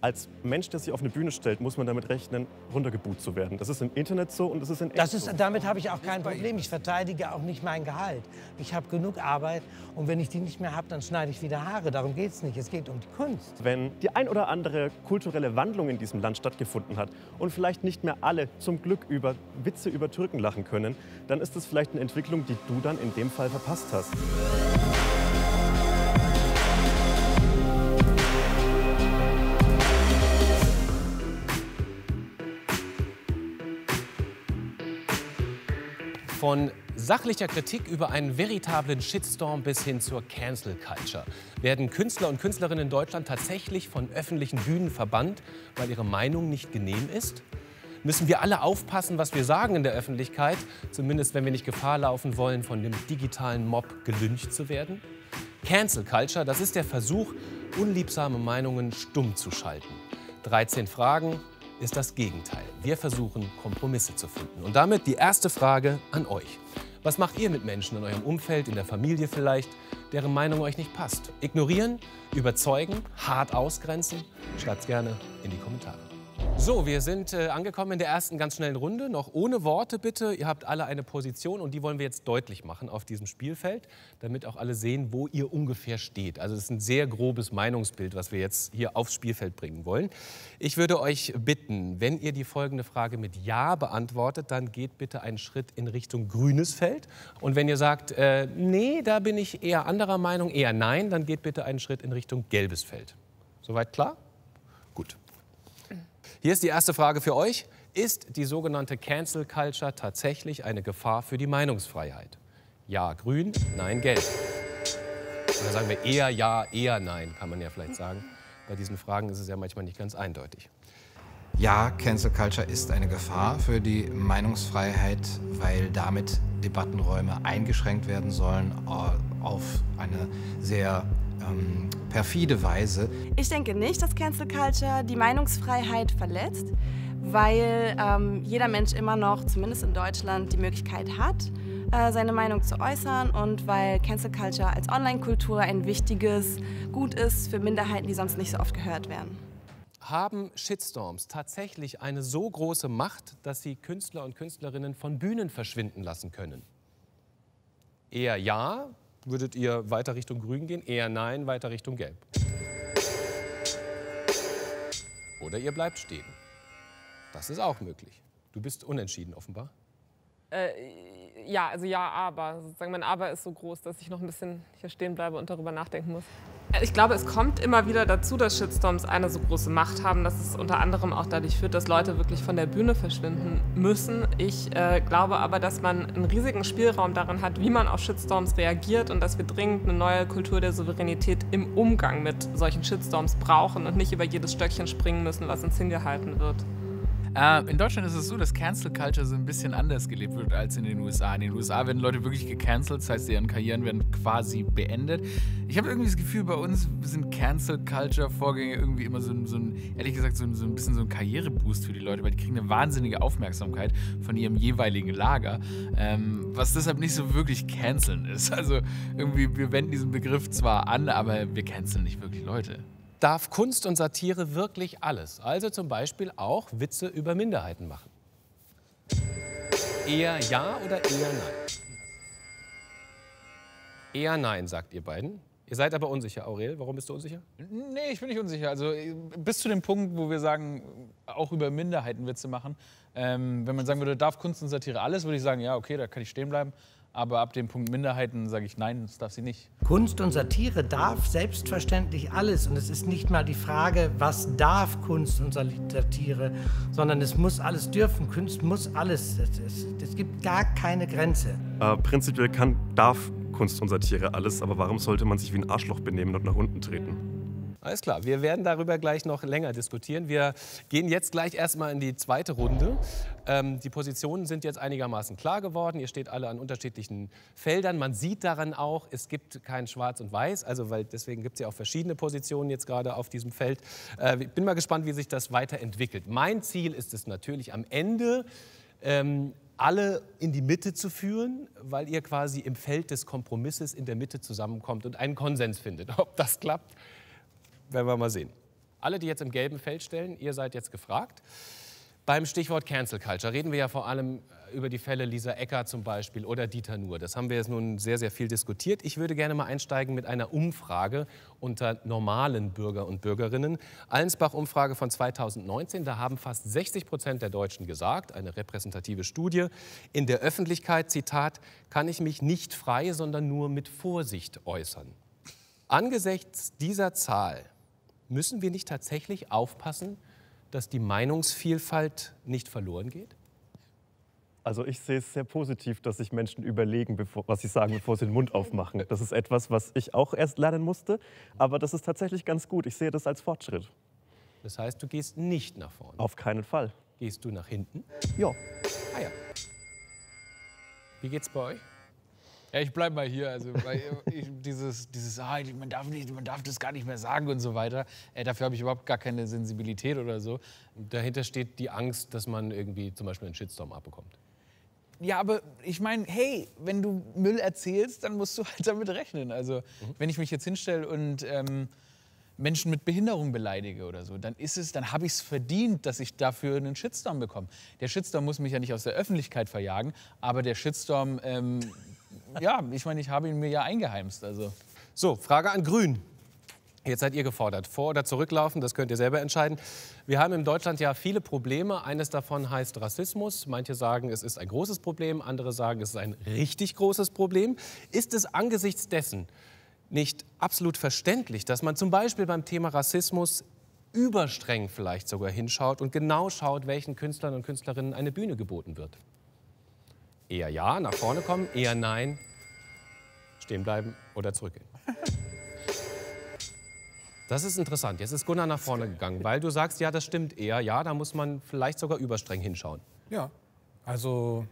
als Mensch, der sich auf eine Bühne stellt, muss man damit rechnen, runtergeboot zu werden. Das ist im Internet so und das ist in echt Das ist, so. damit habe ich auch kein Problem. Ich verteidige auch nicht mein Gehalt. Ich habe genug Arbeit und wenn ich die nicht mehr habe, dann schneide ich wieder Haare. Darum geht es nicht. Es geht um die Kunst. Wenn die ein oder andere kulturelle Wandlung in diesem Land stattgefunden hat und vielleicht nicht mehr alle zum Glück über Witze über Türken lachen können, dann ist das vielleicht eine Entwicklung, die du dann in dem Fall verpasst hast. Von sachlicher Kritik über einen veritablen Shitstorm bis hin zur Cancel Culture. Werden Künstler und Künstlerinnen in Deutschland tatsächlich von öffentlichen Bühnen verbannt, weil ihre Meinung nicht genehm ist? Müssen wir alle aufpassen, was wir sagen in der Öffentlichkeit, zumindest wenn wir nicht Gefahr laufen wollen, von dem digitalen Mob gelyncht zu werden? Cancel Culture, das ist der Versuch, unliebsame Meinungen stumm zu schalten. 13 Fragen, ist das Gegenteil. Wir versuchen, Kompromisse zu finden. Und damit die erste Frage an euch. Was macht ihr mit Menschen in eurem Umfeld, in der Familie vielleicht, deren Meinung euch nicht passt? Ignorieren, überzeugen, hart ausgrenzen? Schreibt's gerne in die Kommentare. So, wir sind äh, angekommen in der ersten ganz schnellen Runde. Noch ohne Worte bitte. Ihr habt alle eine Position und die wollen wir jetzt deutlich machen auf diesem Spielfeld, damit auch alle sehen, wo ihr ungefähr steht. Also es ist ein sehr grobes Meinungsbild, was wir jetzt hier aufs Spielfeld bringen wollen. Ich würde euch bitten, wenn ihr die folgende Frage mit Ja beantwortet, dann geht bitte einen Schritt in Richtung grünes Feld. Und wenn ihr sagt, äh, nee, da bin ich eher anderer Meinung, eher nein, dann geht bitte einen Schritt in Richtung gelbes Feld. Soweit klar? Hier ist die erste Frage für euch. Ist die sogenannte Cancel Culture tatsächlich eine Gefahr für die Meinungsfreiheit? Ja, grün, nein, gelb. Oder sagen wir eher ja, eher nein, kann man ja vielleicht sagen. Bei diesen Fragen ist es ja manchmal nicht ganz eindeutig. Ja, Cancel Culture ist eine Gefahr für die Meinungsfreiheit, weil damit Debattenräume eingeschränkt werden sollen auf eine sehr ähm, perfide Weise. Ich denke nicht, dass Cancel Culture die Meinungsfreiheit verletzt, weil ähm, jeder Mensch immer noch, zumindest in Deutschland, die Möglichkeit hat, äh, seine Meinung zu äußern und weil Cancel Culture als Online-Kultur ein wichtiges Gut ist für Minderheiten, die sonst nicht so oft gehört werden. Haben Shitstorms tatsächlich eine so große Macht, dass sie Künstler und Künstlerinnen von Bühnen verschwinden lassen können? Eher ja, würdet ihr weiter Richtung Grün gehen, eher nein, weiter Richtung Gelb. Oder ihr bleibt stehen. Das ist auch möglich. Du bist unentschieden offenbar. Äh, ja, also ja, aber. Sozusagen mein Aber ist so groß, dass ich noch ein bisschen hier stehen bleibe und darüber nachdenken muss. Ich glaube, es kommt immer wieder dazu, dass Shitstorms eine so große Macht haben, dass es unter anderem auch dadurch führt, dass Leute wirklich von der Bühne verschwinden müssen. Ich äh, glaube aber, dass man einen riesigen Spielraum darin hat, wie man auf Shitstorms reagiert und dass wir dringend eine neue Kultur der Souveränität im Umgang mit solchen Shitstorms brauchen und nicht über jedes Stöckchen springen müssen, was uns hingehalten wird. Äh, in Deutschland ist es so, dass Cancel Culture so ein bisschen anders gelebt wird als in den USA. In den USA werden Leute wirklich gecancelt, das heißt, deren Karrieren werden quasi beendet. Ich habe irgendwie das Gefühl, bei uns sind Cancel Culture Vorgänge irgendwie immer so ein, so ein ehrlich gesagt, so ein, so ein bisschen so ein Karriereboost für die Leute, weil die kriegen eine wahnsinnige Aufmerksamkeit von ihrem jeweiligen Lager, ähm, was deshalb nicht so wirklich canceln ist. Also irgendwie, wir wenden diesen Begriff zwar an, aber wir canceln nicht wirklich Leute darf Kunst und Satire wirklich alles. Also zum Beispiel auch Witze über Minderheiten machen. Eher ja oder eher nein? Eher nein, sagt ihr beiden. Ihr seid aber unsicher, Aurel. Warum bist du unsicher? Nee, ich bin nicht unsicher. Also bis zu dem Punkt, wo wir sagen, auch über Minderheiten Witze machen. Ähm, wenn man sagen würde, darf Kunst und Satire alles, würde ich sagen, ja, okay, da kann ich stehen bleiben. Aber ab dem Punkt Minderheiten sage ich nein, das darf sie nicht. Kunst und Satire darf selbstverständlich alles. Und es ist nicht mal die Frage, was darf Kunst und Satire, sondern es muss alles dürfen. Kunst muss alles. Es, gibt gar keine Grenze. Äh, prinzipiell kann, darf Kunst und Satire alles, aber warum sollte man sich wie ein Arschloch benehmen und nach unten treten? Alles klar, wir werden darüber gleich noch länger diskutieren. Wir gehen jetzt gleich erstmal in die zweite Runde. Ähm, die Positionen sind jetzt einigermaßen klar geworden. Ihr steht alle an unterschiedlichen Feldern. Man sieht daran auch, es gibt kein Schwarz und Weiß, also weil deswegen gibt es ja auch verschiedene Positionen jetzt gerade auf diesem Feld. Äh, ich bin mal gespannt, wie sich das weiterentwickelt. Mein Ziel ist es natürlich am Ende, ähm, alle in die Mitte zu führen, weil ihr quasi im Feld des Kompromisses in der Mitte zusammenkommt und einen Konsens findet. Ob das klappt, werden wir mal sehen. Alle, die jetzt im gelben Feld stellen, ihr seid jetzt gefragt. Beim Stichwort Cancel Culture reden wir ja vor allem äh, über die Fälle Lisa Ecker zum Beispiel oder Dieter Nuhr. Das haben wir jetzt nun sehr, sehr viel diskutiert. Ich würde gerne mal einsteigen mit einer Umfrage unter normalen Bürger und Bürgerinnen. Allensbach-Umfrage von 2019. Da haben fast 60 Prozent der Deutschen gesagt, eine repräsentative Studie, in der Öffentlichkeit, Zitat, kann ich mich nicht frei, sondern nur mit Vorsicht äußern. Angesichts dieser Zahl müssen wir nicht tatsächlich aufpassen, dass die Meinungsvielfalt nicht verloren geht? Also ich sehe es sehr positiv, dass sich Menschen überlegen, bevor, was sie sagen, bevor sie den Mund aufmachen. Das ist etwas, was ich auch erst lernen musste, aber das ist tatsächlich ganz gut. Ich sehe das als Fortschritt. Das heißt, du gehst nicht nach vorne? Auf keinen Fall. Gehst du nach hinten? Ja. Ah ja. Wie geht's bei euch? Ja, ich bleibe mal hier. Also, ich, dieses, dieses ah, man, darf nicht, man darf das gar nicht mehr sagen und so weiter. Äh, dafür habe ich überhaupt gar keine Sensibilität oder so. Dahinter steht die Angst, dass man irgendwie zum Beispiel einen Shitstorm abbekommt. Ja, aber ich meine, hey, wenn du Müll erzählst, dann musst du halt damit rechnen. Also, mhm. wenn ich mich jetzt hinstelle und ähm, Menschen mit Behinderung beleidige oder so, dann ist es, dann habe ich es verdient, dass ich dafür einen Shitstorm bekomme. Der Shitstorm muss mich ja nicht aus der Öffentlichkeit verjagen, aber der Shitstorm ähm, ja, ich meine, ich habe ihn mir ja eingeheimst. Also. So, Frage an Grün. Jetzt seid ihr gefordert. Vor- oder zurücklaufen, das könnt ihr selber entscheiden. Wir haben in Deutschland ja viele Probleme. Eines davon heißt Rassismus. Manche sagen, es ist ein großes Problem, andere sagen, es ist ein richtig großes Problem. Ist es angesichts dessen nicht absolut verständlich, dass man zum Beispiel beim Thema Rassismus überstreng vielleicht sogar hinschaut und genau schaut, welchen Künstlern und Künstlerinnen eine Bühne geboten wird? Eher ja, nach vorne kommen, eher nein, stehen bleiben oder zurückgehen. Das ist interessant. Jetzt ist Gunnar nach vorne gegangen, weil du sagst, ja, das stimmt eher. Ja, da muss man vielleicht sogar überstreng hinschauen. Ja, also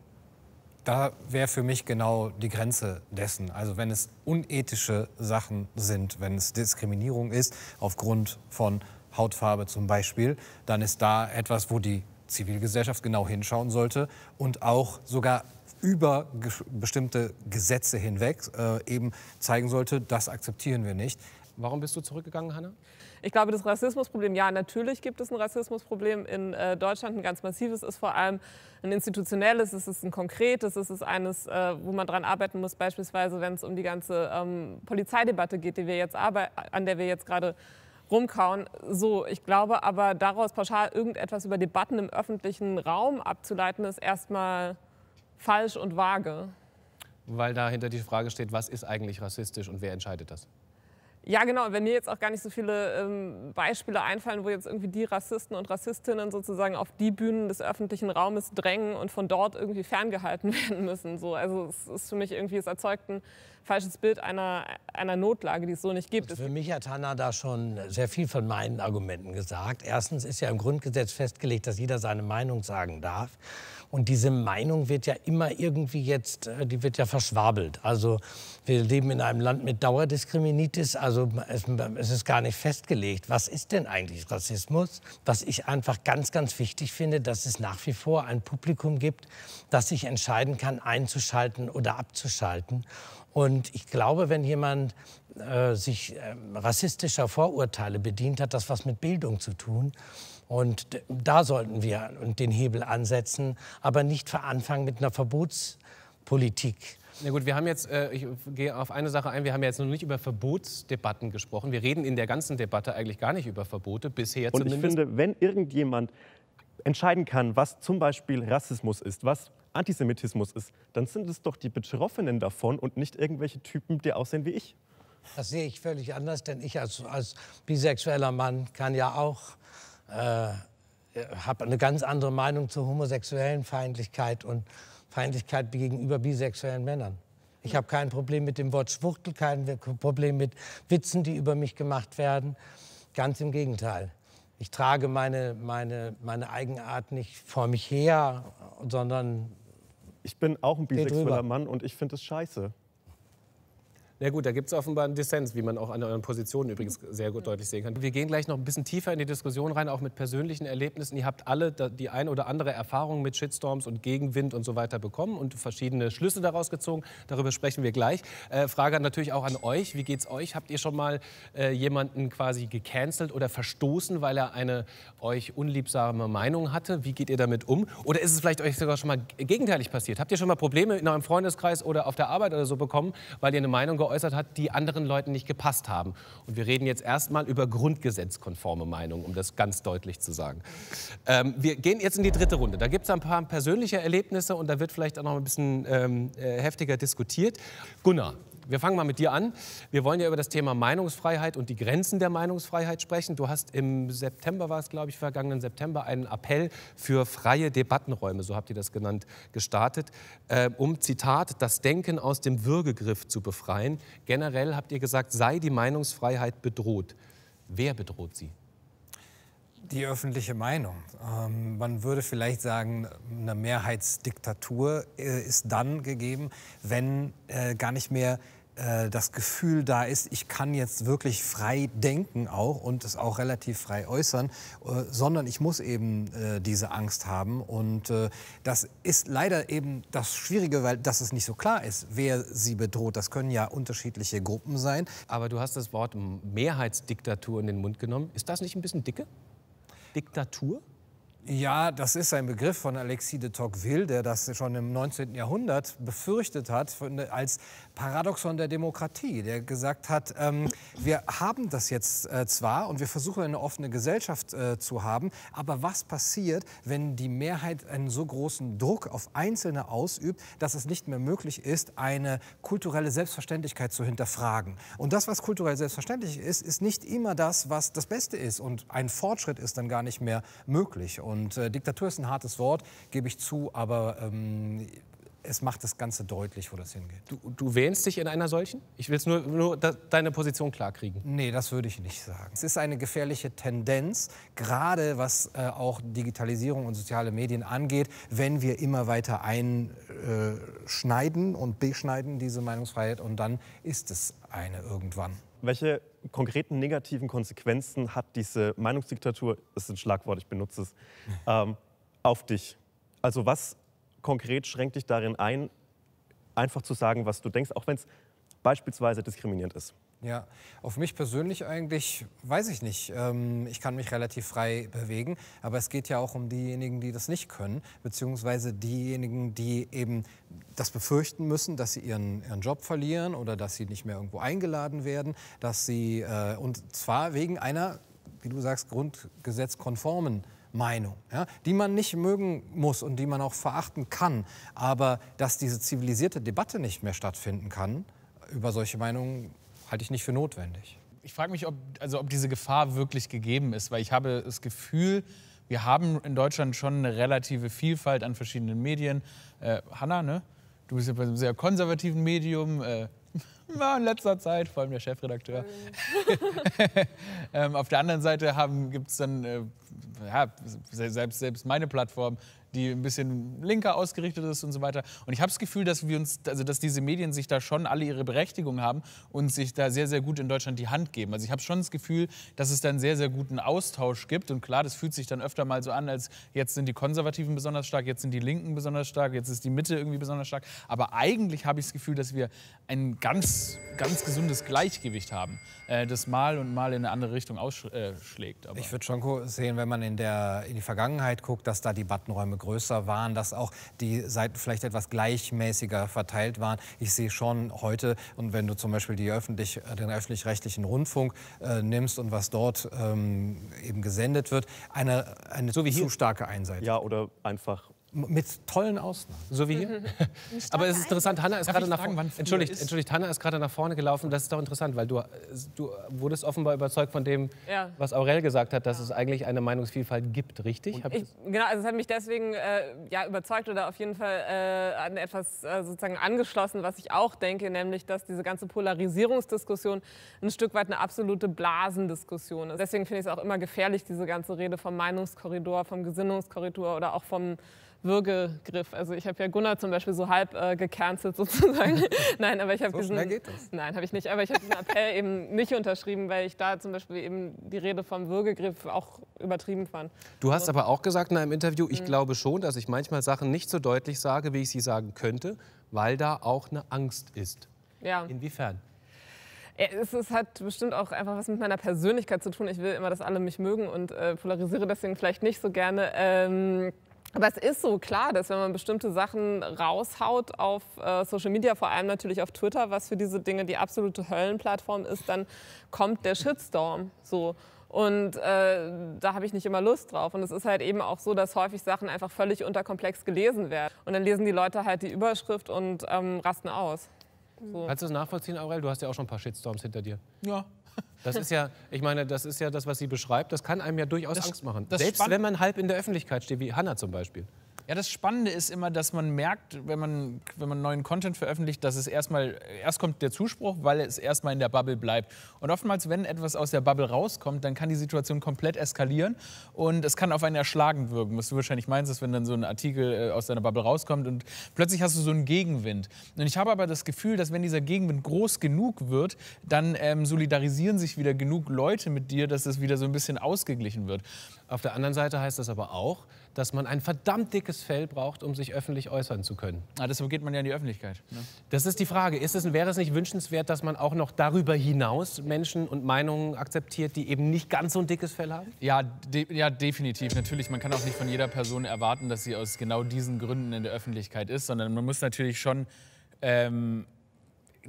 da wäre für mich genau die Grenze dessen. Also wenn es unethische Sachen sind, wenn es Diskriminierung ist aufgrund von Hautfarbe zum Beispiel, dann ist da etwas, wo die Zivilgesellschaft genau hinschauen sollte und auch sogar über bestimmte Gesetze hinweg äh, eben zeigen sollte, das akzeptieren wir nicht. Warum bist du zurückgegangen, Hanna? Ich glaube, das Rassismusproblem, ja, natürlich gibt es ein Rassismusproblem in äh, Deutschland, ein ganz massives, ist vor allem ein institutionelles, es ist ein konkretes, es ist eines, äh, wo man daran arbeiten muss, beispielsweise wenn es um die ganze ähm, Polizeidebatte geht, die wir jetzt an der wir jetzt gerade rumkauen. So, ich glaube aber daraus pauschal irgendetwas über Debatten im öffentlichen Raum abzuleiten, ist erstmal falsch und vage. Weil dahinter die Frage steht, was ist eigentlich rassistisch und wer entscheidet das? Ja, genau. Wenn mir jetzt auch gar nicht so viele ähm, Beispiele einfallen, wo jetzt irgendwie die Rassisten und Rassistinnen sozusagen auf die Bühnen des öffentlichen Raumes drängen und von dort irgendwie ferngehalten werden müssen. So, also es ist für mich irgendwie, es erzeugt ein falsches Bild einer, einer Notlage, die es so nicht gibt. Und für mich hat Hanna da schon sehr viel von meinen Argumenten gesagt. Erstens ist ja im Grundgesetz festgelegt, dass jeder seine Meinung sagen darf. Und diese Meinung wird ja immer irgendwie jetzt, äh, die wird ja verschwabelt. Also wir leben in einem Land mit Dauerdiskriminitis, also es, es, ist gar nicht festgelegt. Was ist denn eigentlich Rassismus? Was ich einfach ganz, ganz wichtig finde, dass es nach wie vor ein Publikum gibt, das sich entscheiden kann, einzuschalten oder abzuschalten. Und ich glaube, wenn jemand äh, sich äh, rassistischer Vorurteile bedient, hat das was mit Bildung zu tun. Und da sollten wir den Hebel ansetzen, aber nicht anfangen mit einer Verbotspolitik. Na gut, wir haben jetzt, äh, ich gehe auf eine Sache ein, wir haben jetzt noch nicht über Verbotsdebatten gesprochen. Wir reden in der ganzen Debatte eigentlich gar nicht über Verbote, bisher Und zumindest. ich finde, wenn irgendjemand entscheiden kann, was zum Beispiel Rassismus ist, was Antisemitismus ist, dann sind es doch die Betroffenen davon und nicht irgendwelche Typen, die aussehen wie ich. Das sehe ich völlig anders, denn ich als, als bisexueller Mann kann ja auch äh, habe eine ganz andere Meinung zur homosexuellen Feindlichkeit und Feindlichkeit gegenüber bisexuellen Männern. Ich habe kein Problem mit dem Wort Schwuchtel, kein Problem mit Witzen, die über mich gemacht werden. Ganz im Gegenteil. Ich trage meine, meine, meine Eigenart nicht vor mich her, sondern. Ich bin auch ein bisexueller Mann und ich finde es scheiße. Na gut, da gibt es offenbar einen Dissens, wie man auch an euren Positionen übrigens sehr gut deutlich sehen kann. Wir gehen gleich noch ein bisschen tiefer in die Diskussion rein, auch mit persönlichen Erlebnissen. Ihr habt alle die ein oder andere Erfahrung mit Shitstorms und Gegenwind und so weiter bekommen und verschiedene Schlüsse daraus gezogen. Darüber sprechen wir gleich. Äh, Frage natürlich auch an euch. Wie geht's euch? Habt ihr schon mal äh, jemanden quasi gecancelt oder verstoßen, weil er eine euch unliebsame Meinung hatte? Wie geht ihr damit um? Oder ist es vielleicht euch sogar schon mal gegenteilig passiert? Habt ihr schon mal Probleme in eurem Freundeskreis oder auf der Arbeit oder so bekommen, weil ihr eine Meinung geäußert hat, die anderen Leuten nicht gepasst haben. Und wir reden jetzt erstmal über grundgesetzkonforme Meinungen, um das ganz deutlich zu sagen. Ähm, wir gehen jetzt in die dritte Runde. Da gibt es ein paar persönliche Erlebnisse und da wird vielleicht auch noch ein bisschen ähm, äh, heftiger diskutiert. Gunnar, wir fangen mal mit dir an. Wir wollen ja über das Thema Meinungsfreiheit und die Grenzen der Meinungsfreiheit sprechen. Du hast im September, war es glaube ich, vergangenen September, einen Appell für freie Debattenräume, so habt ihr das genannt, gestartet, äh, um, Zitat, das Denken aus dem Würgegriff zu befreien. Generell habt ihr gesagt, sei die Meinungsfreiheit bedroht. Wer bedroht sie? Die öffentliche Meinung. Ähm, man würde vielleicht sagen, eine Mehrheitsdiktatur äh, ist dann gegeben, wenn äh, gar nicht mehr äh, das Gefühl da ist, ich kann jetzt wirklich frei denken auch und es auch relativ frei äußern, äh, sondern ich muss eben äh, diese Angst haben. Und äh, das ist leider eben das Schwierige, weil das es nicht so klar ist, wer sie bedroht. Das können ja unterschiedliche Gruppen sein. Aber du hast das Wort Mehrheitsdiktatur in den Mund genommen. Ist das nicht ein bisschen dicke? Diktatur? Ja, das ist ein Begriff von Alexis de Tocqueville, der das schon im 19. Jahrhundert befürchtet hat als Paradoxon der Demokratie, der gesagt hat, ähm, wir haben das jetzt äh, zwar und wir versuchen eine offene Gesellschaft äh, zu haben, aber was passiert, wenn die Mehrheit einen so großen Druck auf Einzelne ausübt, dass es nicht mehr möglich ist, eine kulturelle Selbstverständlichkeit zu hinterfragen? Und das, was kulturell selbstverständlich ist, ist nicht immer das, was das Beste ist und ein Fortschritt ist dann gar nicht mehr möglich. Und äh, Diktatur ist ein hartes Wort, gebe ich zu, aber ähm, es macht das Ganze deutlich, wo das hingeht. Du, du wähnst dich in einer solchen? Ich will nur, nur deine Position klarkriegen. Nee, das würde ich nicht sagen. Es ist eine gefährliche Tendenz, gerade was äh, auch Digitalisierung und soziale Medien angeht, wenn wir immer weiter einschneiden und beschneiden diese Meinungsfreiheit und dann ist es eine irgendwann. Welche konkreten negativen Konsequenzen hat diese Meinungsdiktatur, das ist ein Schlagwort, ich benutze es, ähm, auf dich? Also was konkret schränkt dich darin ein, einfach zu sagen, was du denkst, auch wenn es beispielsweise diskriminierend ist? Ja, auf mich persönlich eigentlich weiß ich nicht. Ähm, ich kann mich relativ frei bewegen, aber es geht ja auch um diejenigen, die das nicht können, beziehungsweise diejenigen, die eben das befürchten müssen, dass sie ihren, ihren Job verlieren oder dass sie nicht mehr irgendwo eingeladen werden, dass sie, äh, und zwar wegen einer, wie du sagst, grundgesetzkonformen Meinung, ja, die man nicht mögen muss und die man auch verachten kann. Aber dass diese zivilisierte Debatte nicht mehr stattfinden kann über solche Meinungen, halte ich nicht für notwendig. Ich frage mich, ob, also ob diese Gefahr wirklich gegeben ist, weil ich habe das Gefühl, wir haben in Deutschland schon eine relative Vielfalt an verschiedenen Medien. Äh, Hanna, ne? du bist ja bei einem sehr konservativen Medium. Äh, in letzter Zeit, vor allem der Chefredakteur. ähm, auf der anderen Seite gibt es dann äh, ja, selbst, selbst meine Plattform die ein bisschen linker ausgerichtet ist und so weiter. Und ich habe das Gefühl, dass wir uns, also dass diese Medien sich da schon alle ihre Berechtigung haben und sich da sehr, sehr gut in Deutschland die Hand geben. Also ich habe schon das Gefühl, dass es da einen sehr, sehr guten Austausch gibt. Und klar, das fühlt sich dann öfter mal so an, als jetzt sind die Konservativen besonders stark, jetzt sind die Linken besonders stark, jetzt ist die Mitte irgendwie besonders stark. Aber eigentlich habe ich das Gefühl, dass wir ein ganz, ganz gesundes Gleichgewicht haben, äh, das mal und mal in eine andere Richtung ausschlägt. Aber ich würde schon sehen, wenn man in, der, in die Vergangenheit guckt, dass da Debattenräume größer waren, dass auch die Seiten vielleicht etwas gleichmäßiger verteilt waren. Ich sehe schon heute, und wenn du zum Beispiel die öffentlich, den öffentlich-rechtlichen Rundfunk äh, nimmst und was dort ähm, eben gesendet wird, eine, eine so wie zu starke Einseitigkeit. Ja, oder einfach mit tollen Ausnahmen. So wie hier. Aber es ist interessant, Hanna ist gerade nach vorne. Entschuldigt, entschuldigt, Hanna ist gerade nach vorne gelaufen. Das ist doch interessant, weil du, du wurdest offenbar überzeugt von dem, ja. was Aurel gesagt hat, dass es eigentlich eine Meinungsvielfalt gibt, richtig? Ich, genau, also es hat mich deswegen äh, ja, überzeugt oder auf jeden Fall äh, an etwas äh, sozusagen angeschlossen, was ich auch denke, nämlich, dass diese ganze Polarisierungsdiskussion ein Stück weit eine absolute Blasendiskussion ist. Deswegen finde ich es auch immer gefährlich, diese ganze Rede vom Meinungskorridor, vom Gesinnungskorridor oder auch vom Würgegriff. Also ich habe ja Gunnar zum Beispiel so halb äh, gecancelt sozusagen. nein, aber ich habe So diesen. schnell geht das? Nein, habe ich nicht. Aber ich habe diesen Appell eben nicht unterschrieben, weil ich da zum Beispiel eben die Rede vom Würgegriff auch übertrieben fand. Du hast aber auch gesagt in einem Interview, Mhm. ich glaube schon, dass ich manchmal Sachen nicht so deutlich sage, wie ich sie sagen könnte, weil da auch eine Angst ist. Ja. Inwiefern? Ja, Es, es hat bestimmt auch einfach was mit meiner Persönlichkeit zu tun. Ich will immer, dass alle mich mögen und äh, polarisiere deswegen vielleicht nicht so gerne. Ähm, aber es ist so klar, dass wenn man bestimmte Sachen raushaut auf äh, Social Media, vor allem natürlich auf Twitter, was für diese Dinge die absolute Höllenplattform ist, dann kommt der Shitstorm. So. Und äh, da habe ich nicht immer Lust drauf. Und es ist halt eben auch so, dass häufig Sachen einfach völlig unterkomplex gelesen werden. Und dann lesen die Leute halt die Überschrift und ähm, rasten aus. So. Kannst du das nachvollziehen, Aurel? Du hast ja auch schon ein paar Shitstorms hinter dir. Ja. Das ist ja, ich meine, das ist ja das, was sie beschreibt. Das kann einem ja durchaus Das- Angst machen. Selbst wenn man halb in der Öffentlichkeit steht, wie Hannah zum Beispiel. Ja, das Spannende ist immer, dass man merkt, wenn man, wenn man neuen Content veröffentlicht, dass es erstmal, erst kommt der Zuspruch, weil es erstmal in der Bubble bleibt. Und oftmals, wenn etwas aus der Bubble rauskommt, dann kann die Situation komplett eskalieren und es kann auf einen erschlagend wirken. Was du wahrscheinlich meinst, ist, wenn dann so ein Artikel äh, aus deiner Bubble rauskommt und plötzlich hast du so einen Gegenwind. Und ich habe aber das Gefühl, dass wenn dieser Gegenwind groß genug wird, dann ähm, solidarisieren sich wieder genug Leute mit dir, dass es wieder so ein bisschen ausgeglichen wird. Auf der anderen Seite heißt das aber auch, dass man ein verdammt dickes Fell braucht, um sich öffentlich äußern zu können. Ah, deshalb geht man ja in die Öffentlichkeit. Ne? Das ist die Frage. Ist es, wäre es nicht wünschenswert, dass man auch noch darüber hinaus Menschen und Meinungen akzeptiert, die eben nicht ganz so ein dickes Fell haben? Ja, de ja, definitiv. Natürlich, man kann auch nicht von jeder Person erwarten, dass sie aus genau diesen Gründen in der Öffentlichkeit ist, sondern man muss natürlich schon. Ähm,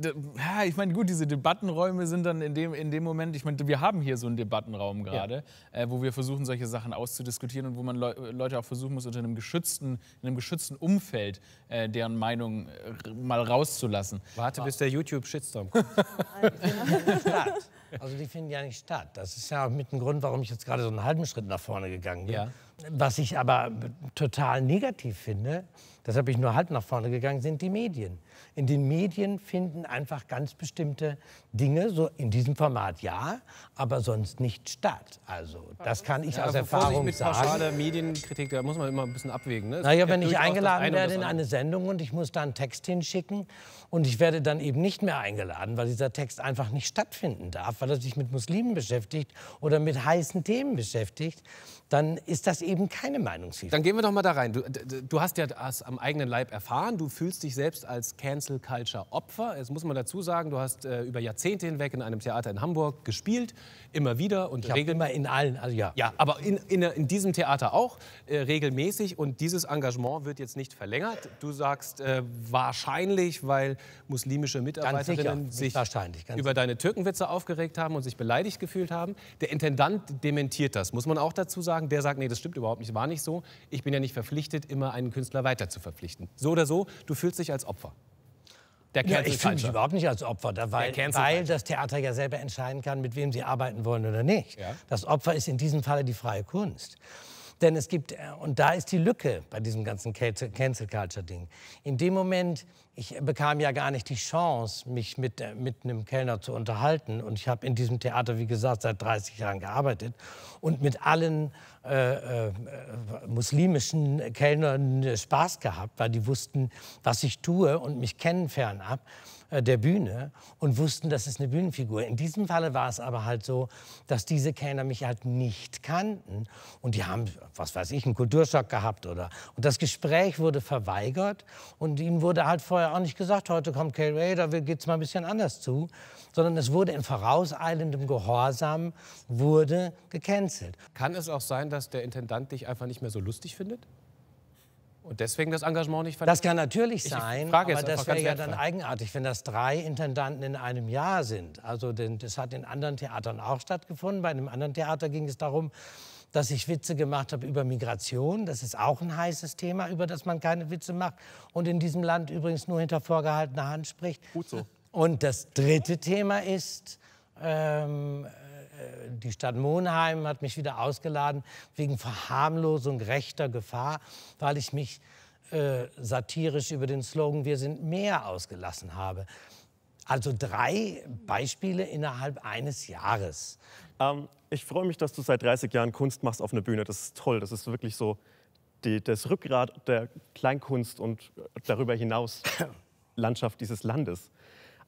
ja, ich meine, gut, diese Debattenräume sind dann in dem, in dem Moment, ich meine, wir haben hier so einen Debattenraum gerade, äh, wo wir versuchen, solche Sachen auszudiskutieren und wo man Leu Leute auch versuchen muss, unter einem geschützten, in einem geschützten Umfeld äh, deren Meinung äh, mal rauszulassen. Warte, bis der YouTube-Shitstorm kommt. statt. Also die finden ja nicht statt. Das ist ja auch mit ein Grund, warum ich jetzt gerade so einen halben Schritt nach vorne gegangen bin. Ja. Was ich aber total negativ finde, deshalb bin ich nur halb nach vorne gegangen, sind die Medien. In den Medien finden einfach ganz bestimmte Dinge, so in diesem Format ja, aber sonst nicht statt. Also das kann ich aus Also Erfahrung mit sagen. pauschaler Medienkritik, da muss man immer ein bisschen abwägen. Ne? Naja, ja wenn ich eingeladen werde in eine Sendung und ich muss da einen Text hinschicken und ich werde dann eben nicht mehr eingeladen, weil dieser Text einfach nicht stattfinden darf, weil er sich mit Muslimen beschäftigt oder mit heißen Themen beschäftigt, dann ist das eben keine Meinungsvielfalt. Dann gehen wir doch mal da rein. Du, du hast ja das am eigenen Leib erfahren. Du fühlst dich selbst als Cancel Culture Opfer. Jetzt muss man dazu sagen, du hast äh, über Jahrzehnte hinweg in einem Theater in Hamburg gespielt, immer wieder und Ich habe regel- immer in allen, also ja. Ja, aber in, in, in diesem Theater auch äh, regelmäßig und dieses Engagement wird jetzt nicht verlängert. Du sagst äh, wahrscheinlich, weil muslimische Mitarbeiterinnen sich über deine Türkenwitze aufgeregt haben und sich beleidigt gefühlt haben. Der Intendant dementiert das, muss man auch dazu sagen. Der sagt, nee, das stimmt überhaupt nicht, war nicht so. Ich bin ja nicht verpflichtet, immer einen Künstler weiter zu verpflichten. So oder so, du fühlst dich als Opfer. Der Ja, ich fühle mich überhaupt nicht als Opfer, da, weil, weil das Theater ja selber entscheiden kann, mit wem sie arbeiten wollen oder nicht. Ja. Das Opfer ist in diesem Falle die freie Kunst. Denn es gibt, äh, und da ist die Lücke bei diesem ganzen Cancel Cancel Culture Ding. In dem Moment, ich bekam ja gar nicht die Chance, mich mit, äh, mit einem Kellner zu unterhalten. Und ich habe in diesem Theater, wie gesagt, seit 30 Jahren gearbeitet und mit allen äh, äh, muslimischen Kellnern äh, Spaß gehabt, weil die wussten, was ich tue und mich kennen fernab äh, der Bühne und wussten, das ist eine Bühnenfigur. In diesem Falle war es aber halt so, dass diese Kellner mich halt nicht kannten und die haben, was weiß ich, einen Kulturschock gehabt oder und das Gespräch wurde verweigert und ihnen wurde halt vorher auch nicht gesagt, heute kommt Kay Ray, da geht's mal ein bisschen anders zu, sondern es wurde in vorauseilendem Gehorsam wurde gecancelt. Kann es auch sein, dass der Intendant dich einfach nicht mehr so lustig findet? Und deswegen das Engagement nicht verlängert? Das kann natürlich Ich sein, aber das einfach wäre ja dann eigenartig, wenn das drei Intendanten in einem Jahr sind. Also denn das hat in anderen Theatern auch stattgefunden. Bei einem anderen Theater ging es darum, dass ich Witze gemacht habe über Migration. Das ist auch ein heißes Thema, über das man keine Witze macht und in diesem Land übrigens nur hinter vorgehaltener Hand spricht. Gut so. Und das dritte Thema ist, ähm, äh, die Stadt Monheim hat mich wieder ausgeladen wegen Verharmlosung rechter Gefahr, weil ich mich äh, satirisch über den Slogan Wir sind mehr ausgelassen habe. Also drei Beispiele innerhalb eines Jahres. Ähm, ich freue mich, dass du seit 30 Jahren Kunst machst auf einer Bühne. Das ist toll. Das ist wirklich so die, das Rückgrat der Kleinkunst und darüber hinaus Landschaft dieses Landes.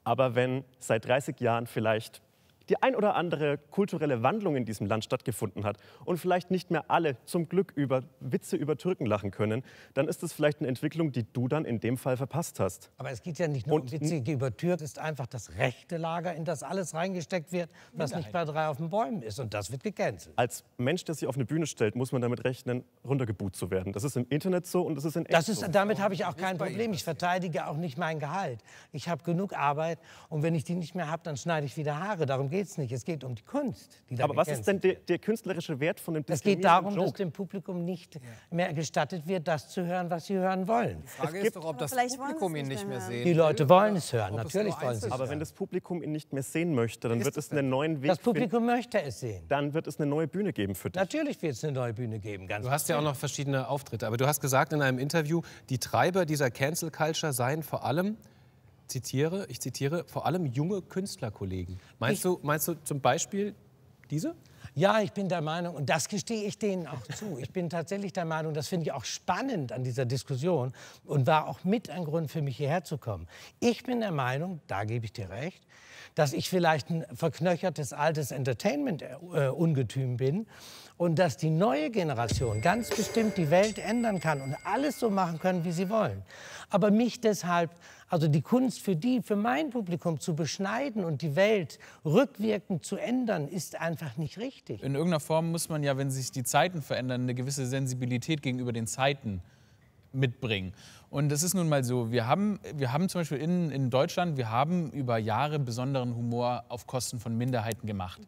Aber wenn seit 30 Jahren vielleicht die ein oder andere kulturelle Wandlung in diesem Land stattgefunden hat und vielleicht nicht mehr alle zum Glück über Witze über Türken lachen können, dann ist das vielleicht eine Entwicklung, die du dann in dem Fall verpasst hast. Aber es geht ja nicht nur um Witze über Türken, es ist einfach das rechte Lager, in das alles reingesteckt wird, was nicht bei drei auf den Bäumen ist. Und das wird gecancelt. Als Mensch, der sich auf eine Bühne stellt, muss man damit rechnen, runtergeboot zu werden. Das ist im Internet so und das ist in echt das ist, so. Damit habe ich auch kein Problem. Ich verteidige auch nicht mein Gehalt. Ich habe genug Arbeit und wenn ich die nicht mehr habe, dann schneide ich wieder Haare. Darum geht es nicht. Es geht um die Kunst. Die da Aber was ist denn der, der künstlerische Wert von dem Es geht darum, dass Joke? dem Publikum nicht mehr gestattet wird, das zu hören, was sie hören wollen. Die Frage gibt- ist doch, ob das Publikum ihn es nicht mehr mehr sehen Die Leute wollen es hören, es natürlich wollen sie es Aber wenn das Publikum ihn nicht mehr sehen möchte, dann Ist wird es es einen neuen Weg Das finden. Publikum möchte es sehen. Dann wird es eine neue Bühne geben für dich. Natürlich wird es eine neue Bühne geben, ganz Du hast ja auch noch verschiedene Auftritte, aber du hast gesagt in einem Interview, die Treiber dieser Cancel Culture seien vor allem, zitiere, ich zitiere, vor allem junge Künstlerkollegen. Meinst Ich- du, meinst du zum Beispiel diese? Ja, ich bin der Meinung, und das gestehe ich denen auch zu, ich bin tatsächlich der Meinung, das finde ich auch spannend an dieser Diskussion und war auch mit ein Grund für mich hierher zu kommen. Ich bin der Meinung, da gebe ich dir recht, dass ich vielleicht ein verknöchertes altes Entertainment-Ungetüm bin und dass die neue Generation ganz bestimmt die Welt ändern kann und alles so machen können, wie sie wollen. Aber mich deshalb, also die Kunst für die, für mein Publikum zu beschneiden und die Welt rückwirkend zu ändern, ist einfach nicht richtig. In irgendeiner Form muss man ja, wenn sich die Zeiten verändern, eine gewisse Sensibilität gegenüber den Zeiten mitbringen. Und das ist nun mal so, wir haben, wir haben zum Beispiel in, in Deutschland, wir haben über Jahre besonderen Humor auf Kosten von Minderheiten gemacht.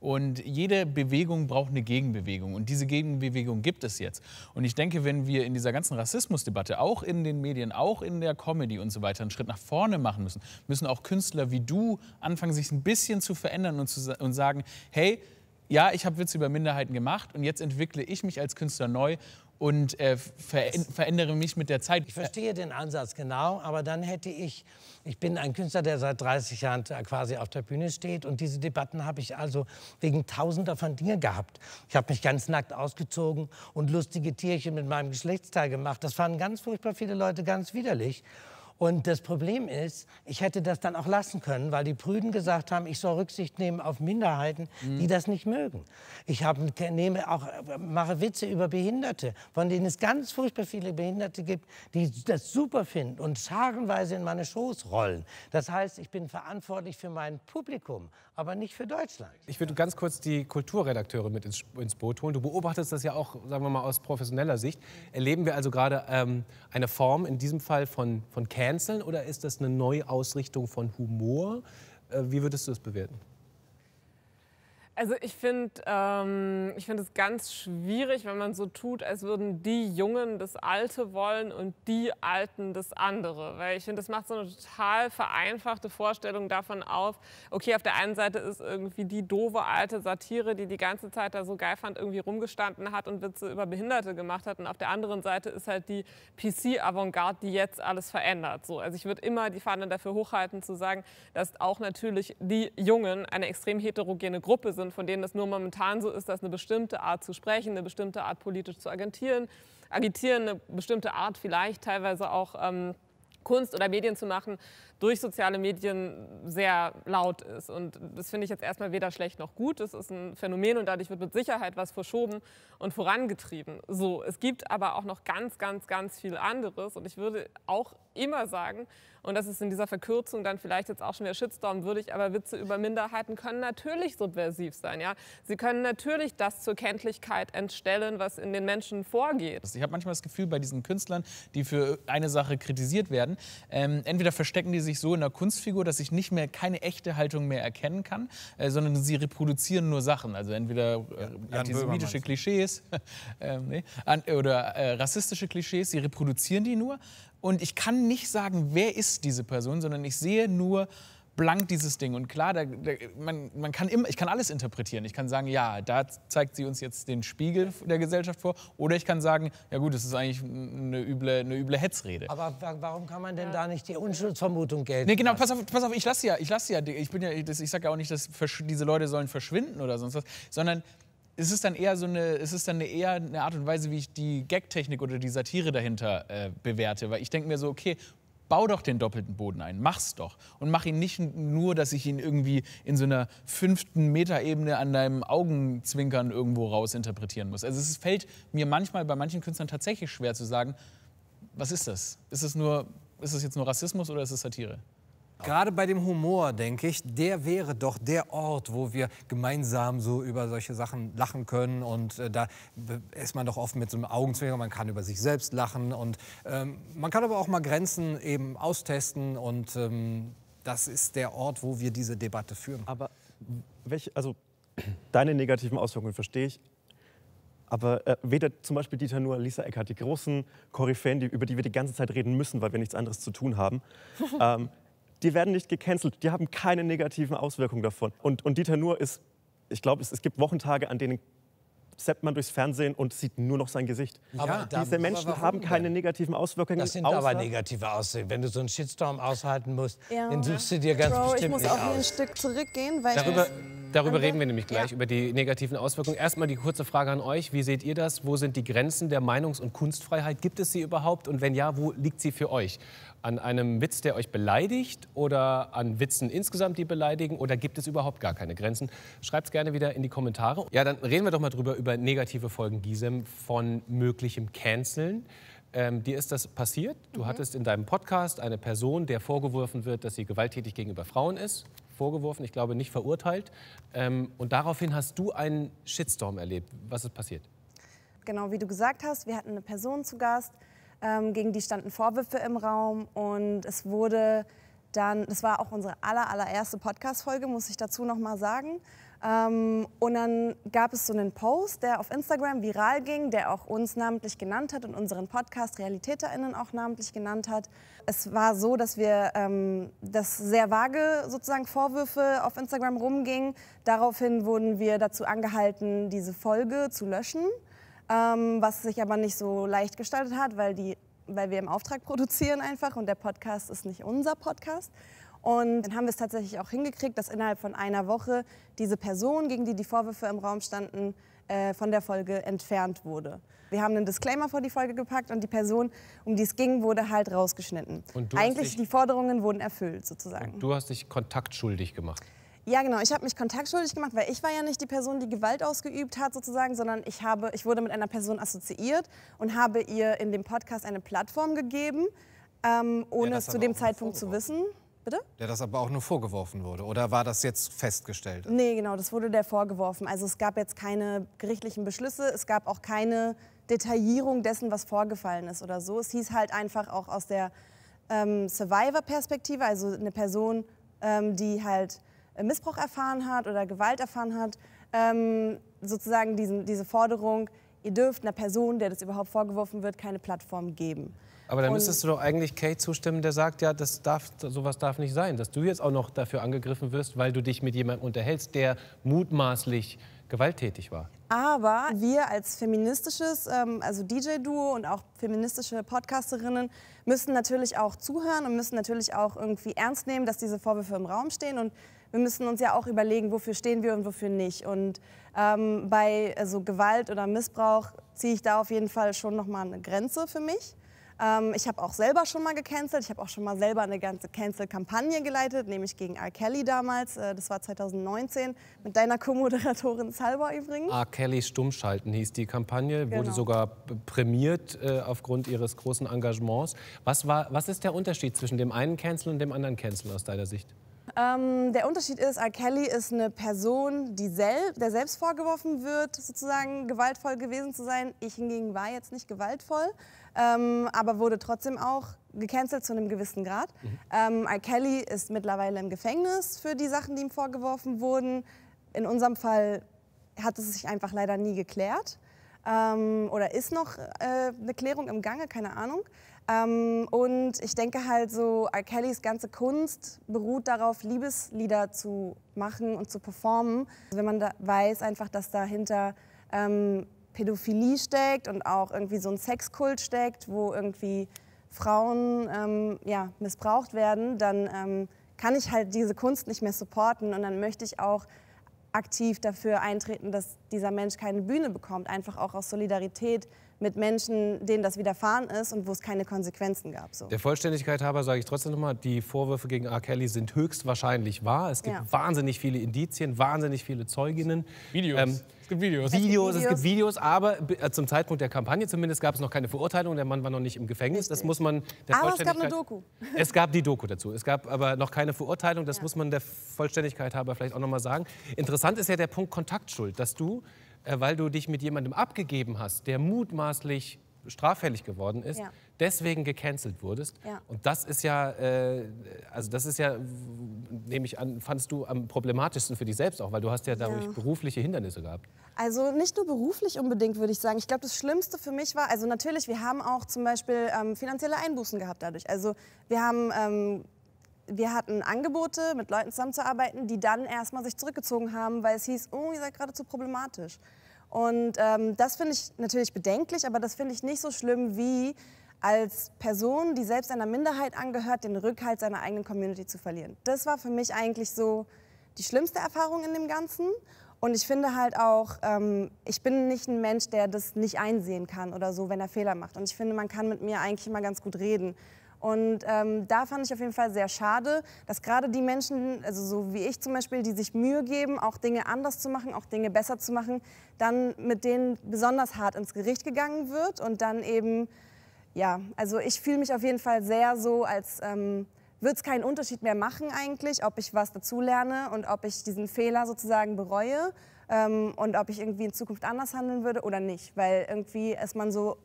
Und jede Bewegung braucht eine Gegenbewegung. Und diese Gegenbewegung gibt es jetzt. Und ich denke, wenn wir in dieser ganzen Rassismusdebatte, auch in den Medien, auch in der Comedy und so weiter, einen Schritt nach vorne machen müssen, müssen auch Künstler wie du anfangen, sich ein bisschen zu verändern und, zu, und sagen, hey, ja, ich habe Witze über Minderheiten gemacht und jetzt entwickle ich mich als Künstler neu und äh, ver verändere mich mit der Zeit. Ich verstehe den Ansatz genau, aber dann hätte ich, ich bin ein Künstler, der seit 30 Jahren quasi auf der Bühne steht und diese Debatten habe ich also wegen tausender von Dingen gehabt. Ich habe mich ganz nackt ausgezogen und lustige Tierchen mit meinem Geschlechtsteil gemacht. Das fanden ganz furchtbar viele Leute ganz widerlich. Und das Problem ist, ich hätte das dann auch lassen können, weil die Prüden gesagt haben, ich soll Rücksicht nehmen auf Minderheiten, die das nicht mögen. Ich hab, nehme auch, mache Witze über Behinderte, von denen es ganz furchtbar viele Behinderte gibt, die das super finden und scharenweise in meine Shows rollen. Das heißt, ich bin verantwortlich für mein Publikum, aber nicht für Deutschland. Ich würde ganz kurz die Kulturredakteure mit ins, ins Boot holen. Du beobachtest das ja auch, sagen wir mal, aus professioneller Sicht. Erleben wir also gerade ähm, eine Form in diesem Fall von, von Canceln oder ist das eine Neuausrichtung von Humor? Äh, wie würdest du das bewerten? Also ich finde ähm, find es ganz schwierig, wenn man so tut, als würden die Jungen das Alte wollen und die Alten das andere. Weil ich finde, das macht so eine total vereinfachte Vorstellung davon auf, okay, auf der einen Seite ist irgendwie die doofe alte Satire, die die ganze Zeit da so geil fand, irgendwie rumgestanden hat und Witze über Behinderte gemacht hat. Und auf der anderen Seite ist halt die PC-Avantgarde, die jetzt alles verändert. So, also ich würde immer die Fahne dafür hochhalten, zu sagen, dass auch natürlich die Jungen eine extrem heterogene Gruppe sind, von denen es nur momentan so ist, dass eine bestimmte Art zu sprechen, eine bestimmte Art politisch zu agitieren, agitieren, eine bestimmte Art vielleicht teilweise auch ähm, Kunst oder Medien zu machen, durch soziale Medien sehr laut ist. Und das finde ich jetzt erstmal weder schlecht noch gut. Das ist ein Phänomen und dadurch wird mit Sicherheit was verschoben und vorangetrieben. So, es gibt aber auch noch ganz, ganz, ganz viel anderes. Und ich würde auch immer sagen, und das ist in dieser Verkürzung dann vielleicht jetzt auch schon wieder Shitstorm würdig, aber Witze über Minderheiten können natürlich subversiv sein. Ja? Sie können natürlich das zur Kenntlichkeit entstellen, was in den Menschen vorgeht. Ich habe manchmal das Gefühl, bei diesen Künstlern, die für eine Sache kritisiert werden, ähm, entweder verstecken die sich so in der Kunstfigur, dass ich nicht mehr keine echte Haltung mehr erkennen kann, äh, sondern sie reproduzieren nur Sachen. Also entweder äh, antisemitische. Klischees ähm, nee, an, oder äh, rassistische Klischees, sie reproduzieren die nur. Und ich kann nicht sagen, wer ist diese Person, sondern ich sehe nur blank dieses Ding. Und klar, da, da, man, man kann immer, ich kann alles interpretieren. Ich kann sagen, ja, da zeigt sie uns jetzt den Spiegel der Gesellschaft vor. Oder ich kann sagen, ja gut, das ist eigentlich eine üble, eine üble Hetzrede. Aber wa- warum kann man denn da nicht die Unschuldsvermutung gelten? Nee, genau, pass auf, pass auf ich lasse ja, ich lasse ja, ich bin ja, das, ich sage ja auch nicht, dass diese Leute sollen verschwinden oder sonst was, sondern ist es dann eher so eine, ist es dann eine eher eine Art und Weise, wie ich die Gagtechnik oder die Satire dahinter äh, bewerte? Weil ich denke mir so, okay, bau doch den doppelten Boden ein, mach's doch. Und mach ihn nicht nur, dass ich ihn irgendwie in so einer fünften Metaebene an deinem Augenzwinkern irgendwo raus interpretieren muss. Also es fällt mir manchmal bei manchen Künstlern tatsächlich schwer zu sagen, was ist das? Ist es jetzt nur Rassismus oder ist es Satire? Gerade bei dem Humor, denke ich, der wäre doch der Ort, wo wir gemeinsam so über solche Sachen lachen können. Und äh, da ist man doch oft mit so einem Augenzwinkern, man kann über sich selbst lachen. Und ähm, man kann aber auch mal Grenzen eben austesten. Und ähm, das ist der Ort, wo wir diese Debatte führen. Aber welche, also deine negativen Auswirkungen verstehe ich. Aber äh, weder zum Beispiel Dieter Nuhr, Lisa Eckert, die großen Koryphäen, die, über die wir die ganze Zeit reden müssen, weil wir nichts anderes zu tun haben, ähm, die werden nicht gecancelt. Die haben keine negativen Auswirkungen davon. Und, und Dieter Nuhr ist, ich glaube, es, es gibt Wochentage, an denen zappt man durchs Fernsehen und sieht nur noch sein Gesicht. Aber Diese Menschen aber haben keine denn? negativen Auswirkungen. Das sind außer- aber negative Auswirkungen. Wenn du so einen Shitstorm aushalten musst, Ja. den suchst du dir ganz Bro, ich bestimmt muss nicht auch hier ein. Stück zurückgehen, weil Darüber, ich, darüber reden wir nämlich gleich, Ja. über die negativen Auswirkungen. Erstmal die kurze Frage an euch. Wie seht ihr das? Wo sind die Grenzen der Meinungs- und Kunstfreiheit? Gibt es sie überhaupt? Und wenn ja, wo liegt sie für euch? An einem Witz, der euch beleidigt oder an Witzen insgesamt, die beleidigen? Oder gibt es überhaupt gar keine Grenzen? Schreibt es gerne wieder in die Kommentare. Ja, dann reden wir doch mal drüber, über negative Folgen, Gisem, von möglichem Canceln. Ähm, dir ist das passiert. Du hattest in deinem Podcast eine Person, der vorgeworfen wird, dass sie gewalttätig gegenüber Frauen ist. Vorgeworfen, ich glaube nicht verurteilt. Ähm, und daraufhin hast du einen Shitstorm erlebt. Was ist passiert? genau wie du gesagt hast, wir hatten eine Person zu Gast, ähm, gegen die standen Vorwürfe im Raum und es wurde dann, das war auch unsere aller, allererste Podcast-Folge, muss ich dazu noch mal sagen. Ähm, und dann gab es so einen Post, der auf Instagram viral ging, der auch uns namentlich genannt hat und unseren Podcast RealitäterInnen auch namentlich genannt hat. Es war so, dass wir ähm, das sehr vage sozusagen Vorwürfe auf Instagram rumgingen. Daraufhin wurden wir dazu angehalten, diese Folge zu löschen ähm, was sich aber nicht so leicht gestaltet hat, weil, die, weil wir im Auftrag produzieren einfach und der Podcast ist nicht unser Podcast. Und dann haben wir es tatsächlich auch hingekriegt, dass innerhalb von einer Woche diese Person, gegen die die Vorwürfe im Raum standen, äh, von der Folge entfernt wurde. Wir haben einen Disclaimer vor die Folge gepackt und die Person, um die es ging, wurde halt rausgeschnitten. Und Eigentlich dich- die Forderungen wurden erfüllt sozusagen. Du hast dich kontaktschuldig gemacht. Ja, genau. Ich habe mich kontaktschuldig gemacht, weil ich war ja nicht die Person, die Gewalt ausgeübt hat, sozusagen, sondern ich, habe, ich wurde mit einer Person assoziiert und habe ihr in dem Podcast eine Plattform gegeben, ähm, ohne es zu dem Zeitpunkt zu wissen. Bitte? Der das aber auch nur vorgeworfen wurde. Oder war das jetzt festgestellt? Nee, genau, das wurde der vorgeworfen. Also es gab jetzt keine gerichtlichen Beschlüsse, es gab auch keine Detaillierung dessen, was vorgefallen ist oder so. Es hieß halt einfach auch aus der ähm, Survivor-Perspektive, also eine Person, ähm, die halt Missbrauch erfahren hat oder Gewalt erfahren hat, ähm, sozusagen diesen, diese Forderung, ihr dürft einer Person, der das überhaupt vorgeworfen wird, keine Plattform geben. Aber dann Und- müsstest du doch eigentlich Kate zustimmen, der sagt, ja, das darf, sowas darf nicht sein, dass du jetzt auch noch dafür angegriffen wirst, weil du dich mit jemandem unterhältst, der mutmaßlich gewalttätig war. Aber wir als feministisches, ähm, also DJ-Duo und auch feministische Podcasterinnen müssen natürlich auch zuhören und müssen natürlich auch irgendwie ernst nehmen, dass diese Vorwürfe im Raum stehen. Und wir müssen uns ja auch überlegen, wofür stehen wir und wofür nicht. Und ähm, bei also Gewalt oder Missbrauch ziehe ich da auf jeden Fall schon noch mal eine Grenze für mich. Ähm, ich habe auch selber schon mal gecancelt. Ich habe auch schon mal selber eine ganze Cancel-Kampagne geleitet, nämlich gegen R. Kelly damals. Äh, das war 2019 mit deiner Co-Moderatorin Salva übrigens. R. Kelly Stummschalten hieß die Kampagne, wurde Genau. sogar p- prämiert äh, aufgrund ihres großen Engagements. Was, war, was ist der Unterschied zwischen dem einen Cancel und dem anderen Cancel aus deiner Sicht? Ähm, der Unterschied ist, R. Kelly ist eine Person, die sel der selbst vorgeworfen wird, sozusagen gewaltvoll gewesen zu sein. Ich hingegen war jetzt nicht gewaltvoll, ähm, aber wurde trotzdem auch gecancelt zu einem gewissen Grad. Ähm, R. Kelly ist mittlerweile im Gefängnis für die Sachen, die ihm vorgeworfen wurden. In unserem Fall hat es sich einfach leider nie geklärt. Ähm, oder ist noch äh, eine Klärung im Gange, keine Ahnung. Ähm, und ich denke halt so, R. Kellys ganze Kunst beruht darauf, Liebeslieder zu machen und zu performen. Also wenn man da weiß einfach, dass dahinter ähm, Pädophilie steckt und auch irgendwie so ein Sexkult steckt, wo irgendwie Frauen ähm, ja, missbraucht werden, dann ähm, kann ich halt diese Kunst nicht mehr supporten und dann möchte ich auch aktiv dafür eintreten, dass dieser Mensch keine Bühne bekommt, einfach auch aus Solidarität mit Menschen, denen das widerfahren ist und wo es keine Konsequenzen gab. So. Der Vollständigkeit halber sage ich trotzdem nochmal, die Vorwürfe gegen R. Kelly sind höchstwahrscheinlich wahr. Es gibt Ja. wahnsinnig viele Indizien, wahnsinnig viele Zeuginnen. Videos. Ähm, es gibt Videos. Videos, es Videos. gibt Videos, aber äh, zum Zeitpunkt der Kampagne zumindest gab es noch keine Verurteilung. Der Mann war noch nicht im Gefängnis. Das muss man der Aber es gab eine Vollständigkeit- Doku. Es gab die Doku dazu. Es gab aber noch keine Verurteilung. Das muss man der Vollständigkeit halber vielleicht auch noch mal sagen. Interessant ist ja der Punkt Kontaktschuld, dass du, weil du dich mit jemandem abgegeben hast, der mutmaßlich straffällig geworden ist, Ja. deswegen gecancelt wurdest. Ja. Und das ist ja, äh, also das ist ja, nehme ich an, fandst du am problematischsten für dich selbst auch, weil du hast ja dadurch Ja. berufliche Hindernisse gehabt. Also nicht nur beruflich unbedingt, würde ich sagen. Ich glaube, das Schlimmste für mich war, also natürlich, wir haben auch zum Beispiel ähm, finanzielle Einbußen gehabt dadurch. Also wir haben, ähm, wir hatten Angebote, mit Leuten zusammenzuarbeiten, die dann erstmal sich zurückgezogen haben, weil es hieß, oh, ihr seid gerade zu problematisch. Und ähm, das finde ich natürlich bedenklich, aber das finde ich nicht so schlimm wie als Person, die selbst einer Minderheit angehört, den Rückhalt seiner eigenen Community zu verlieren. Das war für mich eigentlich so die schlimmste Erfahrung in dem Ganzen. Und ich finde halt auch, ähm, ich bin nicht ein Mensch, der das nicht einsehen kann oder so, wenn er Fehler macht. Und ich finde, man kann mit mir eigentlich immer ganz gut reden. Und ähm, da fand ich auf jeden Fall sehr schade, dass gerade die Menschen, also so wie ich zum Beispiel, die sich Mühe geben, auch Dinge anders zu machen, auch Dinge besser zu machen, dann mit denen besonders hart ins Gericht gegangen wird und dann eben, ja, also ich fühle mich auf jeden Fall sehr so, als ähm, würde es keinen Unterschied mehr machen eigentlich, ob ich was dazulerne und ob ich diesen Fehler sozusagen bereue ähm, und ob ich irgendwie in Zukunft anders handeln würde oder nicht, weil irgendwie ist man so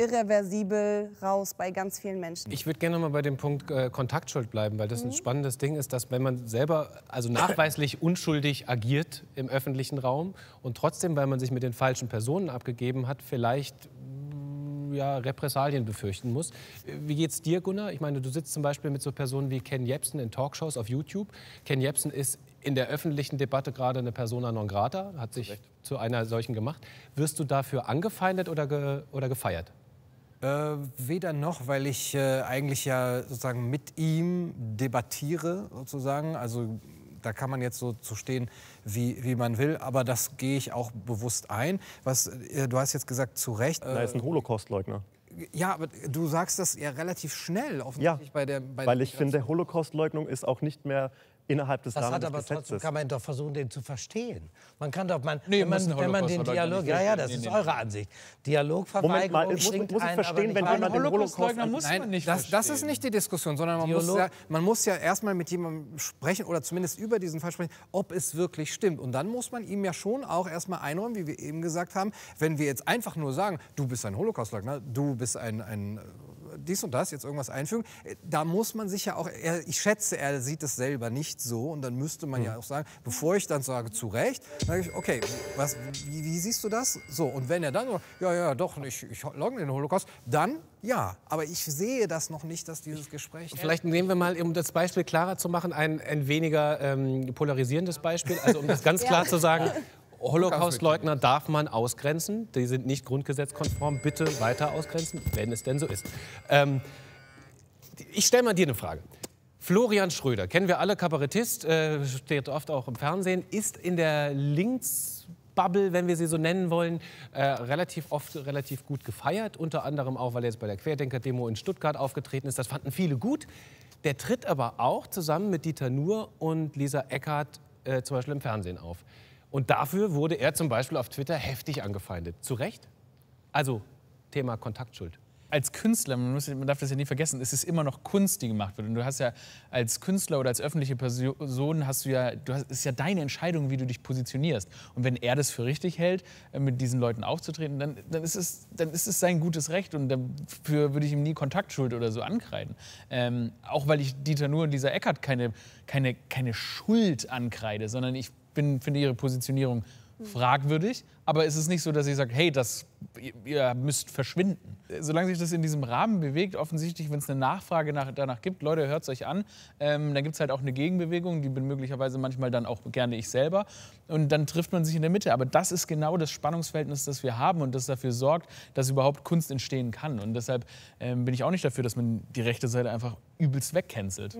irreversibel raus bei ganz vielen Menschen. Ich würde gerne noch mal bei dem Punkt äh, Kontaktschuld bleiben, weil das ein spannendes Ding ist, dass wenn man selber also nachweislich unschuldig agiert im öffentlichen Raum und trotzdem, weil man sich mit den falschen Personen abgegeben hat, vielleicht mm, ja, Repressalien befürchten muss. Wie geht's dir, Gunnar? Ich meine, du sitzt zum Beispiel mit so Personen wie Ken Jebsen in Talkshows auf YouTube. Ken Jebsen ist in der öffentlichen Debatte gerade eine Persona non grata, hat sich zu einer solchen gemacht. Wirst du dafür angefeindet oder, ge oder gefeiert? Äh, weder noch, weil ich äh, eigentlich ja sozusagen mit ihm debattiere, sozusagen. Also da kann man jetzt so zu stehen, wie, wie man will, aber das gehe ich auch bewusst ein. Was, äh, du hast jetzt gesagt, zu Recht. Er ist ein Holocaustleugner. ja, aber du sagst das ja relativ schnell, offensichtlich bei der bei Weil der ich finde, Holocaustleugnung ist auch nicht mehr innerhalb des Das Rahmens hat des aber trotzdem, kann man doch versuchen, den zu verstehen. Man kann doch, man, Nee, wenn, man, wenn man den Dialog, ja, ja, das verstehen. ist Nee, nee, eure Ansicht. Dialogverweigerung Moment mal, muss- bringt muss ich einen verstehen, aber nicht wenn jemand den Holocaust- muss man Nein, nicht das, das ist nicht die Diskussion, sondern man muss, Dialog- ja, man muss ja erstmal mit jemandem sprechen oder zumindest über diesen Fall sprechen, ob es wirklich stimmt. Und dann muss man ihm ja schon auch erstmal einräumen, wie wir eben gesagt haben, wenn wir jetzt einfach nur sagen, du bist ein Holocaustleugner, du bist ein, ein dies und das, jetzt irgendwas einfügen, äh, da muss man sich ja auch, er, ich schätze, er sieht es selber nicht so. Und dann müsste man ja auch sagen, bevor ich dann sage, zu Recht, sage ich, okay, was, wie, wie siehst du das? So, und wenn er dann, so, ja, ja, doch, ich, ich leugne den Holocaust, dann ja, aber ich sehe das noch nicht, dass dieses Gespräch... Vielleicht nehmen wir mal, um das Beispiel klarer zu machen, ein, ein weniger ähm, polarisierendes Beispiel. Also um das ganz klar zu sagen, Holocaustleugner darf man ausgrenzen. Die sind nicht grundgesetzkonform. Bitte weiter ausgrenzen, wenn es denn so ist. Ähm, ich stelle mal dir eine Frage. Florian Schröder, kennen wir alle, Kabarettist, äh, steht oft auch im Fernsehen, ist in der Linksbubble, wenn wir sie so nennen wollen, äh, relativ oft relativ gut gefeiert. Unter anderem auch, weil er jetzt bei der Querdenker-Demo in Stuttgart aufgetreten ist. Das fanden viele gut. Der tritt aber auch zusammen mit Dieter Nuhr und Lisa Eckhardt äh, zum Beispiel im Fernsehen auf. Und dafür wurde er zum Beispiel auf Twitter heftig angefeindet. Zu Recht? Also Thema Kontaktschuld. als Künstler, man, muss, man darf das ja nie vergessen, es ist immer noch Kunst, die gemacht wird. Und du hast ja als Künstler oder als öffentliche Person hast du ja, du hast, ist ja deine Entscheidung, wie du dich positionierst. Und wenn er das für richtig hält, äh, mit diesen Leuten aufzutreten, dann, dann, ist, es, dann ist es sein gutes Recht und dafür würde ich ihm nie Kontaktschuld oder so ankreiden. Ähm, auch weil ich Dieter Nuhr und dieser Eckert keine, keine, keine Schuld ankreide, sondern ich bin, finde ihre Positionierung fragwürdig, aber es ist nicht so, dass ich sage, hey, das, ihr, müsst verschwinden. Solange sich das in diesem Rahmen bewegt, offensichtlich, wenn es eine Nachfrage nach, danach gibt, Leute, hört es euch an, ähm, dann gibt es halt auch eine Gegenbewegung, die bin möglicherweise manchmal dann auch gerne ich selber und dann trifft man sich in der Mitte. Aber das ist genau das Spannungsverhältnis, das wir haben und das dafür sorgt, dass überhaupt Kunst entstehen kann. Und deshalb ähm, bin ich auch nicht dafür, dass man die rechte Seite einfach übelst wegcancelt.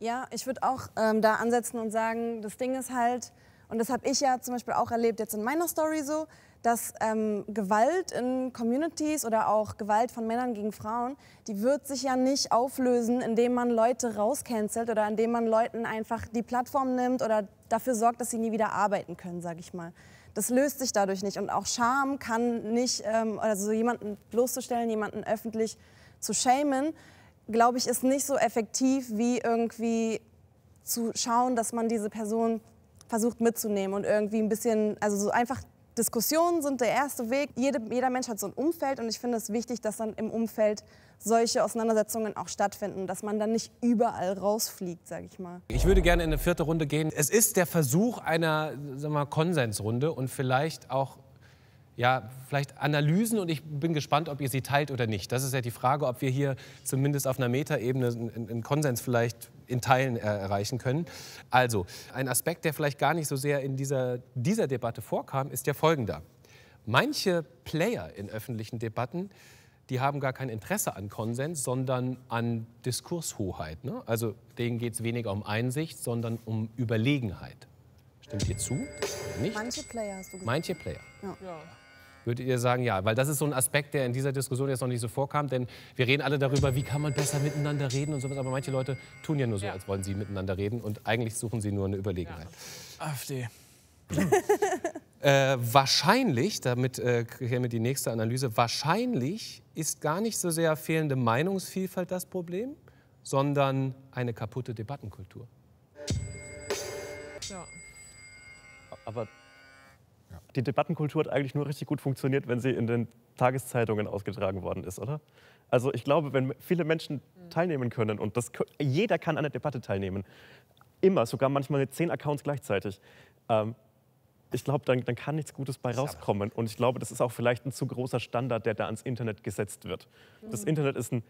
Ja, ich würde auch ähm, da ansetzen und sagen, das Ding ist halt, und das habe ich ja zum Beispiel auch erlebt jetzt in meiner Story so, dass ähm, Gewalt in Communities oder auch Gewalt von Männern gegen Frauen, die wird sich ja nicht auflösen, indem man Leute rauscancelt oder indem man Leuten einfach die Plattform nimmt oder dafür sorgt, dass sie nie wieder arbeiten können, sage ich mal. Das löst sich dadurch nicht. Und auch Scham kann nicht, ähm, also jemanden bloßzustellen, jemanden öffentlich zu shamen, glaube ich, ist nicht so effektiv wie irgendwie zu schauen, dass man diese Person versucht mitzunehmen und irgendwie ein bisschen, also so einfach Diskussionen sind der erste Weg. Jede, jeder Mensch hat so ein Umfeld und ich finde es wichtig, dass dann im Umfeld solche Auseinandersetzungen auch stattfinden, dass man dann nicht überall rausfliegt, sage ich mal. Ich würde gerne in eine vierte Runde gehen. Es ist der Versuch einer sagen wir mal, Konsensrunde und vielleicht auch ja, vielleicht Analysen und ich bin gespannt, ob ihr sie teilt oder nicht. Das ist ja die Frage, ob wir hier zumindest auf einer Metaebene einen Konsens vielleicht in Teilen erreichen können. Also, ein Aspekt, der vielleicht gar nicht so sehr in dieser, dieser Debatte vorkam, ist der folgender. Manche Player in öffentlichen Debatten, die haben gar kein Interesse an Konsens, sondern an Diskurshoheit. Ne? Also denen geht es weniger um Einsicht, sondern um Überlegenheit. Stimmt ihr zu? Nicht? Manche Player hast du gesagt. Manche Player. Ja. Ja. Würdet ihr sagen, ja, weil das ist so ein Aspekt, der in dieser Diskussion jetzt noch nicht so vorkam, denn wir reden alle darüber, wie kann man besser miteinander reden und sowas, aber manche Leute tun ja nur so, Ja. als wollen sie miteinander reden und eigentlich suchen sie nur eine Überlegenheit. AfD. Äh, wahrscheinlich, damit äh, käme die nächste Analyse, wahrscheinlich ist gar nicht so sehr fehlende Meinungsvielfalt das Problem, sondern eine kaputte Debattenkultur. Ja. Aber die Debattenkultur hat eigentlich nur richtig gut funktioniert, wenn sie in den Tageszeitungen ausgetragen worden ist, oder? Also ich glaube, wenn viele Menschen teilnehmen können und das, jeder kann an der Debatte teilnehmen, immer, sogar manchmal mit zehn Accounts gleichzeitig, ähm, ich glaube, dann, dann kann nichts Gutes bei rauskommen. Und ich glaube, das ist auch vielleicht ein zu großer Standard, der da ans Internet gesetzt wird. Das Internet ist ein,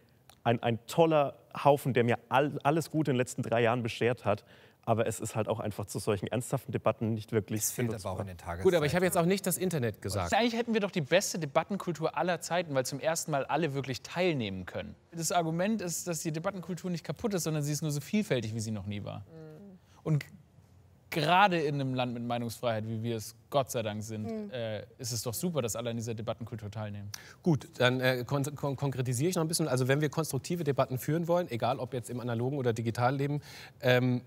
ein, ein toller Haufen, der mir all, alles Gute in den letzten drei Jahren beschert hat. Aber es ist halt auch einfach zu solchen ernsthaften Debatten nicht wirklich Es fehlt aber auch in den Tageszeiten. Gut, aber ich habe jetzt auch nicht das Internet gesagt. Eigentlich hätten wir doch die beste Debattenkultur aller Zeiten, weil zum ersten Mal alle wirklich teilnehmen können. Das Argument ist, dass die Debattenkultur nicht kaputt ist, sondern sie ist nur so vielfältig, wie sie noch nie war. Und gerade in einem Land mit Meinungsfreiheit, wie wir es Gott sei Dank sind, äh, ist es doch super, dass alle an dieser Debattenkultur teilnehmen. Gut, dann äh, kon kon konkretisiere ich noch ein bisschen. Also wenn wir konstruktive Debatten führen wollen, egal ob jetzt im analogen oder digitalen Leben, ähm,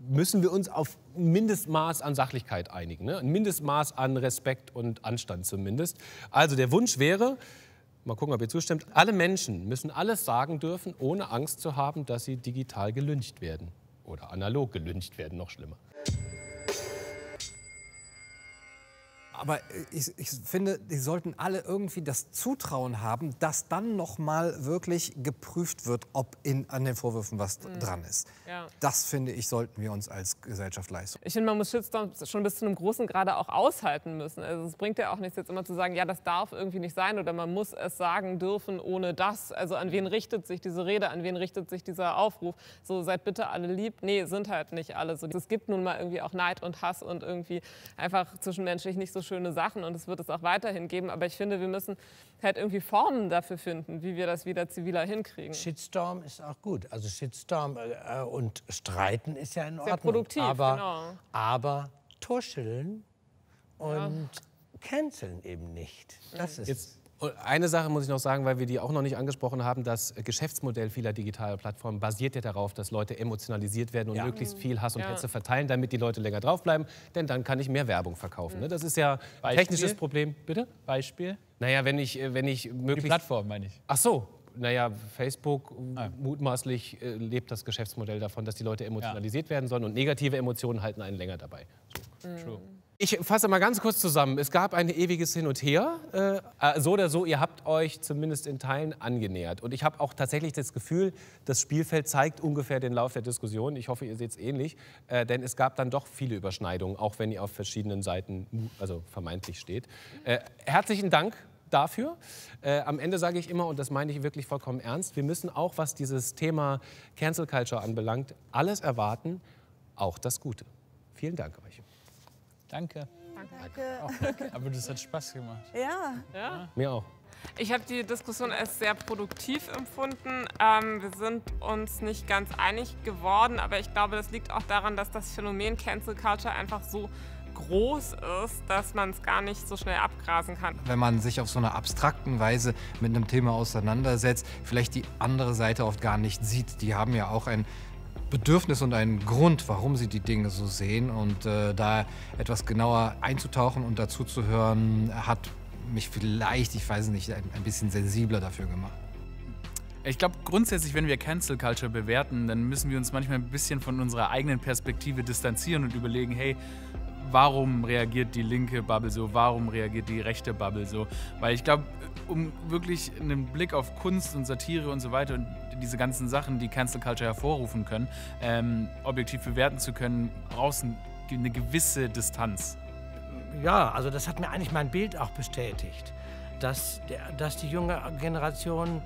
müssen wir uns auf ein Mindestmaß an Sachlichkeit einigen. Ne? Ein Mindestmaß an Respekt und Anstand zumindest. Also der Wunsch wäre, mal gucken, ob ihr zustimmt, alle Menschen müssen alles sagen dürfen, ohne Angst zu haben, dass sie digital gelyncht werden. Oder analog gelyncht werden, noch schlimmer. Aber äh, ich, ich finde, die sollten alle irgendwie das Zutrauen haben, dass dann noch mal wirklich geprüft wird, ob in, an den Vorwürfen was dran ist. Ja. Das finde ich, sollten wir uns als Gesellschaft leisten. Ich finde, man muss Shitstorms schon bis zu einem großen Grade auch aushalten müssen. Also es bringt ja auch nichts, jetzt immer zu sagen, ja, das darf irgendwie nicht sein oder man muss es sagen dürfen ohne das. Also an wen richtet sich diese Rede, an wen richtet sich dieser Aufruf? So, seid bitte alle lieb. Nee, sind halt nicht alle so. Es gibt nun mal irgendwie auch Neid und Hass und irgendwie einfach zwischenmenschlich nicht so schöne Sachen und es wird es auch weiterhin geben. Aber ich finde, wir müssen halt irgendwie Formen dafür finden, wie wir das wieder ziviler hinkriegen. Shitstorm ist auch gut. Also Shitstorm äh, und Streiten ist ja in Sehr Ordnung. produktiv, aber, genau. aber tuscheln und canceln eben nicht. Das ist Jetzt eine Sache muss ich noch sagen, weil wir die auch noch nicht angesprochen haben. Das Geschäftsmodell vieler digitaler Plattformen basiert ja darauf, dass Leute emotionalisiert werden und Ja. möglichst viel Hass und Ja. Hetze verteilen, damit die Leute länger draufbleiben. Denn dann kann ich mehr Werbung verkaufen. Ne? Das ist ja ein technisches Problem. Bitte? Beispiel? Naja, wenn ich, äh, wenn ich Die möglichst... Plattform, meine ich. Ach so. Naja, Facebook, Ah. mutmaßlich äh, lebt das Geschäftsmodell davon, dass die Leute emotionalisiert werden sollen und negative Emotionen halten einen länger dabei. True. Ich fasse mal ganz kurz zusammen. Es gab ein ewiges Hin und Her. Äh, so oder so, ihr habt euch zumindest in Teilen angenähert. Und ich habe auch tatsächlich das Gefühl, das Spielfeld zeigt ungefähr den Lauf der Diskussion. Ich hoffe, ihr seht es ähnlich. Äh, denn es gab dann doch viele Überschneidungen, auch wenn ihr auf verschiedenen Seiten, also vermeintlich steht. Äh, herzlichen Dank dafür. Äh, am Ende sage ich immer, und das meine ich wirklich vollkommen ernst, wir müssen auch, was dieses Thema Cancel Culture anbelangt, alles erwarten, auch das Gute. Vielen Dank euch. Danke. Danke. Aber das hat Spaß gemacht. Ja. Ja? Mir auch. Ich habe die Diskussion als sehr produktiv empfunden. Ähm, wir sind uns nicht ganz einig geworden, aber ich glaube, das liegt auch daran, dass das Phänomen Cancel Culture einfach so groß ist, dass man es gar nicht so schnell abgrasen kann. Wenn man sich auf so einer abstrakten Weise mit einem Thema auseinandersetzt, vielleicht die andere Seite oft gar nicht sieht. Die haben ja auch ein Bedürfnis und einen Grund, warum sie die Dinge so sehen. Und äh, da etwas genauer einzutauchen und dazu zu hören, hat mich vielleicht, ich weiß nicht, ein, ein bisschen sensibler dafür gemacht. Ich glaube, grundsätzlich, wenn wir Cancel Culture bewerten, dann müssen wir uns manchmal ein bisschen von unserer eigenen Perspektive distanzieren und überlegen, hey, warum reagiert die linke Bubble so, warum reagiert die rechte Bubble so. Weil ich glaube, um wirklich einen Blick auf Kunst und Satire und so weiter und diese ganzen Sachen, die Cancel Culture hervorrufen können, ähm, objektiv bewerten zu können, brauchst du eine gewisse Distanz. Ja, also das hat mir eigentlich mein Bild auch bestätigt, dass, dass die junge Generation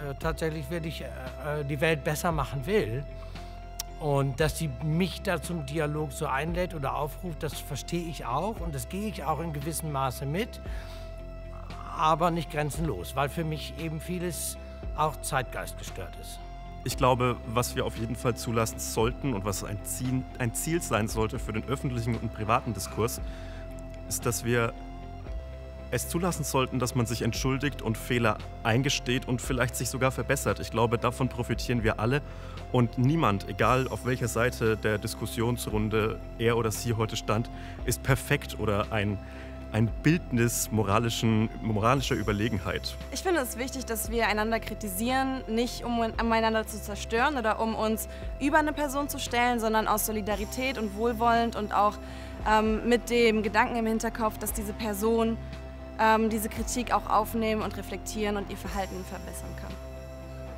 äh, tatsächlich wirklich äh, die Welt besser machen will. Und dass sie mich da zum Dialog so einlädt oder aufruft, das verstehe ich auch und das gehe ich auch in gewissem Maße mit, aber nicht grenzenlos, weil für mich eben vieles auch zeitgeistgestört ist. Ich glaube, was wir auf jeden Fall zulassen sollten und was ein Ziel, ein Ziel sein sollte für den öffentlichen und privaten Diskurs, ist, dass wir es zulassen sollten, dass man sich entschuldigt und Fehler eingesteht und vielleicht sich sogar verbessert. Ich glaube, davon profitieren wir alle und niemand, egal auf welcher Seite der Diskussionsrunde er oder sie heute stand, ist perfekt oder ein, ein Bildnis moralischen, moralischer Überlegenheit. Ich finde es wichtig, dass wir einander kritisieren, nicht um, einander zu zerstören oder um uns über eine Person zu stellen, sondern aus Solidarität und wohlwollend und auch ähm, mit dem Gedanken im Hinterkopf, dass diese Person ähm, diese Kritik auch aufnehmen und reflektieren und ihr Verhalten verbessern kann.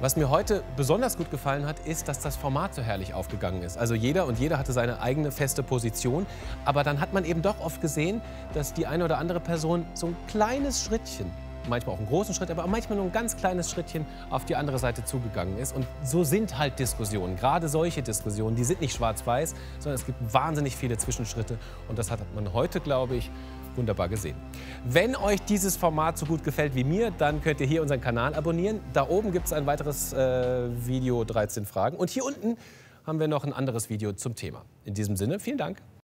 Was mir heute besonders gut gefallen hat, ist, dass das Format so herrlich aufgegangen ist. Also jeder und jeder hatte seine eigene feste Position. Aber dann hat man eben doch oft gesehen, dass die eine oder andere Person so ein kleines Schrittchen, manchmal auch einen großen Schritt, aber manchmal nur ein ganz kleines Schrittchen auf die andere Seite zugegangen ist. Und so sind halt Diskussionen, gerade solche Diskussionen, die sind nicht schwarz-weiß, sondern es gibt wahnsinnig viele Zwischenschritte. Und das hat man heute, glaube ich, wunderbar gesehen. Wenn euch dieses Format so gut gefällt wie mir, dann könnt ihr hier unseren Kanal abonnieren. Da oben gibt es ein weiteres äh, Video 13 Fragen. Und hier unten haben wir noch ein anderes Video zum Thema. In diesem Sinne, vielen Dank.